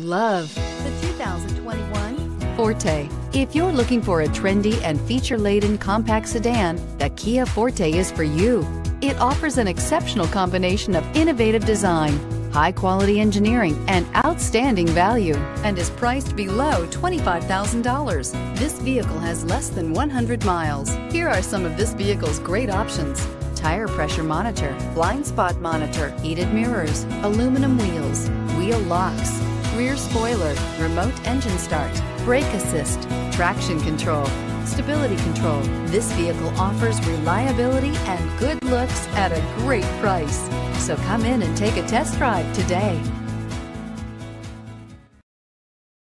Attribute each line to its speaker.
Speaker 1: Love the 2021 Forte. If you're looking for a trendy and feature-laden compact sedan, the Kia Forte is for you. It offers an exceptional combination of innovative design, high-quality engineering, and outstanding value, and is priced below $25,000. This vehicle has less than 100 miles. Here are some of this vehicle's great options tire pressure monitor, blind spot monitor, heated mirrors, aluminum wheels, wheel locks, rear spoiler, remote engine start, brake assist, traction control, stability control. This vehicle offers reliability and good looks at a great price. So come in and take a test drive today.